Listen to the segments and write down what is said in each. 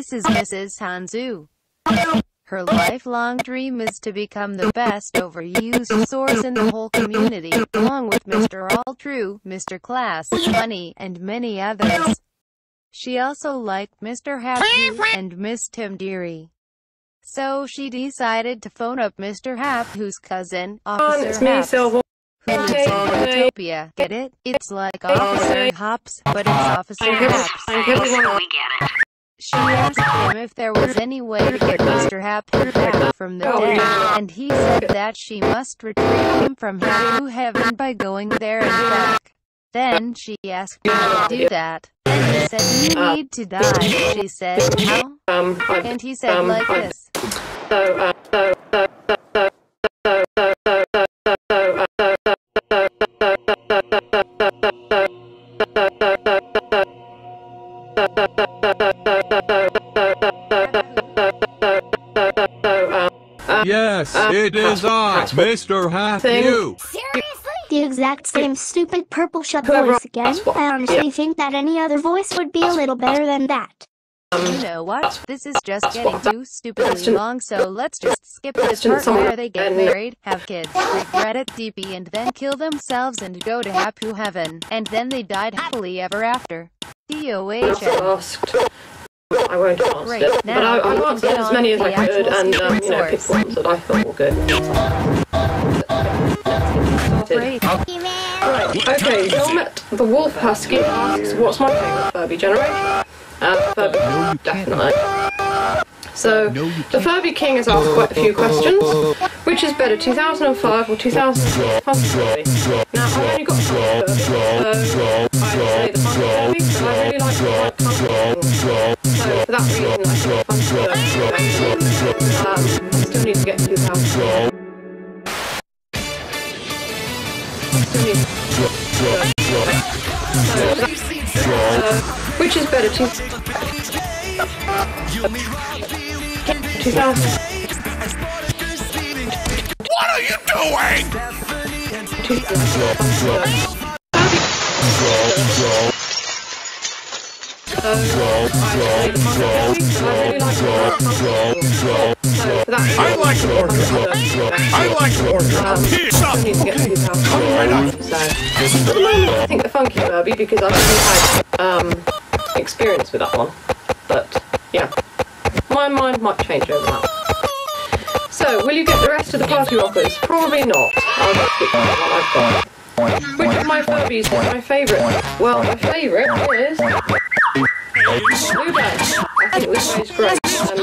Mrs. Hanzu. Her lifelong dream is to become the best overused source in the whole community, along with Mr. All True, Mr. Class, Money, and many others. She also liked Mr. Happy and Miss Tim Deary. So she decided to phone up Mr. Hap, whose cousin, Officer it's me, Haps, who lives in Utopia. Get it? It's like Officer Hops, but it's Officer Haps. Thank everyone. We get it. She asked him if there was any way to get Mr. Happy back from the Oh, dead, and he said that she must retrieve him from heaven by going there and back. Then she asked him how to do that, and he said, you need to die. She said, how? Um, And he said Um, like this. so, uh, so, Yes, it is I, Mr. Half Thing. You. The exact same stupid purple shut voice again. that's what- I honestly yeah. think that any other voice would be a little better than that. You know what? This is just getting too stupidly long, so let's just skip this question part someone- where they get married, have kids, regret it deeply, and then kill themselves and go to Hapu Heaven. And then they died happily ever after. DOHN. asked. I won't ask Great. it, Now but I, we I've answered as many as I the could, and um, you know, picked source. ones that I thought were good. Started. Great. Right, okay, Helmet the Wolf Husky asks, what's my favourite Furby generation? Uh, Furby, definitely. So, the Furby King has asked quite a few questions. Which is better, 2005 or 2006 Funky Furby? Now, I've only got Funky Furby, which is better, two, 2000? What are you doing? I like orca. I like orca. I think the Funky Furby because I've only had um, experience with that one. But yeah, my mind might change over that. So, will you get the rest of the Party Rockers? Probably not. I'll just the one I've got. Which of my Furbies is my favourite? Well, my favourite is Bluebird. I think Bluebird's great. Um,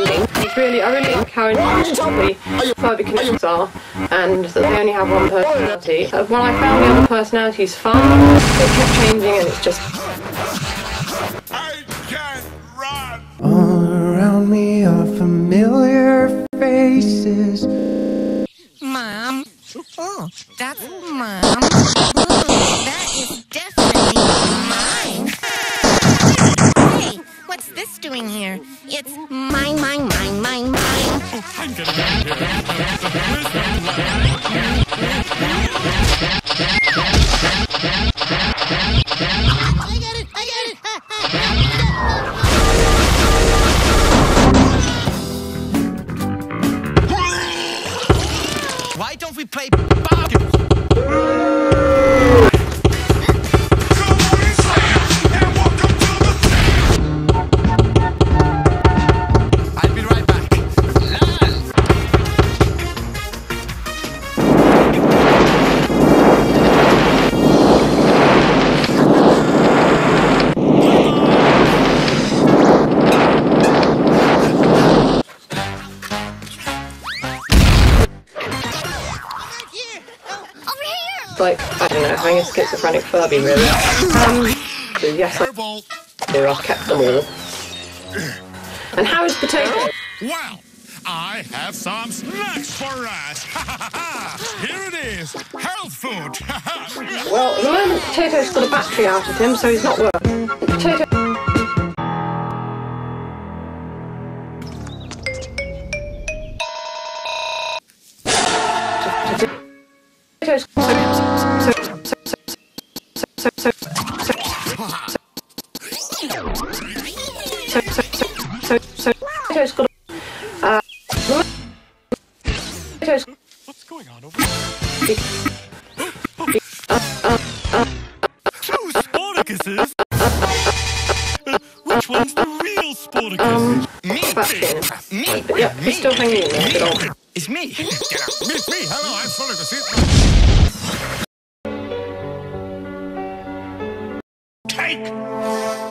it's really, I really interesting the Furby connections are, and that they only have one personality. Uh, when I found the other personalities fun, they kept changing, and it's just I can't run. All around me are familiar faces. This doing here? It's mine, mine, mine, mine, mine. I like I don't know, having a schizophrenic Furby really. Um, so yes, I do. I've kept them all. And how is potato? Well, I have some snacks for us. Here it is, health food. Well, at the moment, Potato's got a battery out of him, so he's not working. Potato. Potato's Two Sportacuses? Uh, which one's the real Sportacus? Um, me. back. Me. But yeah, he's still hanging in there. It's me. Get out. Meet me. Hello, I'm Sportacus. Take